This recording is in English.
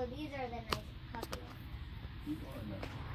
Oh, these are the nice puppy ones.